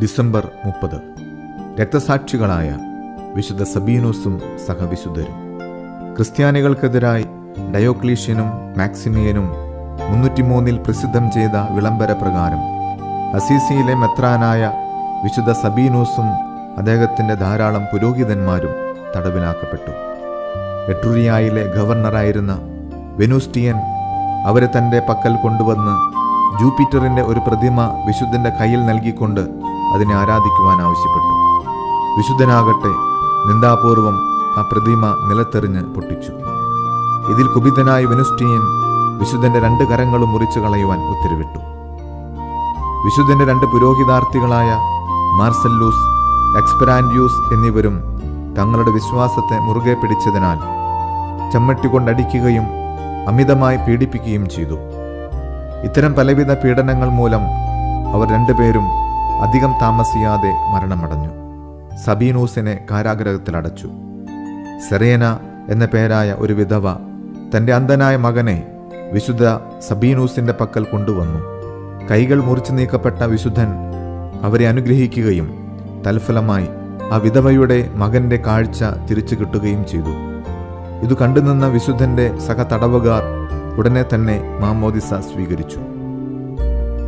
December മുപ്പത്. രക്തസാക്ഷികളായ വിശുദ്ധ സബീനോസും സഹവിശുദ്ധരും. ക്രിസ്ത്യാനികൾക്കെതിരായി ഡയോക്ലീഷ്യനും മാക്സിമിയനും മുന്നൂറ്റിമൂന്നിൽ പ്രസിദ്ധം ചെയ്ത വിളംബര പ്രകാരം അസീസിയിലെ മെത്രാനായ വിശുദ്ധ സബീനോസും അദ്ദേഹത്തിന്റെ ധാരാളം പുരോഹിതന്മാരും തടവിലാക്കപ്പെട്ടു. എട്രൂരിയായിലെ ഗവർണറായിരുന്ന വെനൂസ്റ്റിയൻ അവരെ തന്റെ പക്കൽ കൊണ്ടുവന്ന് ജൂപ്പിറ്ററിന്റെ ഒരു പ്രതിമ വിശുദ്ധന്റെ കയ്യിൽ നൽകിക്കൊണ്ട് അതിനെ ആരാധിക്കുവാൻ ആവശ്യപ്പെട്ടു. വിശുദ്ധനാകട്ടെ നിന്ദാപൂർവം ആ പ്രതിമ നിലത്തെറിഞ്ഞ് പൊട്ടിച്ചു. ഇതിൽ കുപിതനായ വെനുസ്റ്റീൻ വിശുദ്ധന്റെ രണ്ട് കരങ്ങളും മുറിച്ചു കളയുവാൻ ഉത്തരവിട്ടു. വിശുദ്ധന്റെ രണ്ട് പുരോഹിതാർത്ഥികളായ മാർസല്ലൂസ് എക്സ്പെരാൻഡ്യൂസ് എന്നിവരും തങ്ങളുടെ വിശ്വാസത്തെ മുറുകെ പിടിച്ചതിനാൽ ചമ്മട്ടി കൊണ്ടടിക്കുകയും അമിതമായി പീഡിപ്പിക്കുകയും ചെയ്തു. ഇത്തരം പലവിധ പീഡനങ്ങൾ മൂലം അവർ രണ്ടുപേരും അധികം താമസിയാതെ മരണമടഞ്ഞു. സബീനൂസിനെ കാരാഗ്രഹത്തിലടച്ചു സെറേന എന്ന പേരായ ഒരു വിധവ തന്റെ അന്ധനായ മകനെ വിശുദ്ധ സബീനൂസിന്റെ പക്കൽ കൊണ്ടുവന്നു. കൈകൾ മുറിച്ചു നീക്കപ്പെട്ട വിശുദ്ധൻ അവരെ അനുഗ്രഹിക്കുകയും തൽഫലമായി ആ വിധവയുടെ മകന്റെ കാഴ്ച തിരിച്ചു കിട്ടുകയും ചെയ്തു. ഇത് കണ്ടുനിന്ന വിശുദ്ധന്റെ സഹ തടവുകാർ ഉടനെ തന്നെ മാമോദിസ സ്വീകരിച്ചു.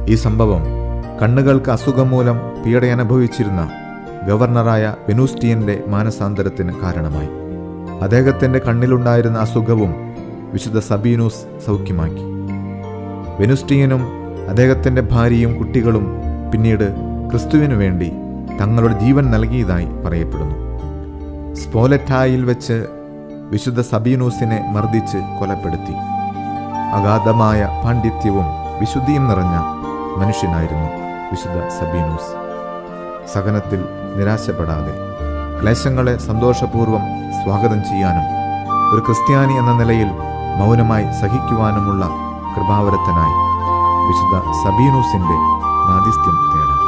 ഈ സംഭവം കണ്ണുകൾക്ക് അസുഖം മൂലം പീഡയനുഭവിച്ചിരുന്ന ഗവർണറായ വെനൂസ്റ്റിയന്റെ മാനസാന്തരത്തിന് കാരണമായി. അദ്ദേഹത്തിന്റെ കണ്ണിലുണ്ടായിരുന്ന അസുഖവും വിശുദ്ധ സബീനൂസ് സൗഖ്യമാക്കി. വെനുസ്റ്റിയനും അദ്ദേഹത്തിന്റെ ഭാര്യയും കുട്ടികളും പിന്നീട് ക്രിസ്തുവിനു വേണ്ടി തങ്ങളുടെ ജീവൻ നൽകിയതായി പറയപ്പെടുന്നു. സ്പോലറ്റായിൽ വെച്ച് വിശുദ്ധ സബീനൂസിനെ മർദ്ദിച്ച് കൊലപ്പെടുത്തി. അഗാധമായ പാണ്ഡിത്യവും വിശുദ്ധിയും നിറഞ്ഞ മനുഷ്യനായിരുന്നു വിശുദ്ധ സബീനൂസ്. സഹനത്തിൽ നിരാശപ്പെടാതെ ക്ലേശങ്ങളെ സന്തോഷപൂർവം സ്വാഗതം ചെയ്യാനും ഒരു ക്രിസ്ത്യാനി എന്ന നിലയിൽ മൗനമായി സഹിക്കുവാനുമുള്ള കൃപാവരത്തനായി വിശുദ്ധ സബീനൂസിന്റെ മാധ്യസ്ഥ്യം തേടാം.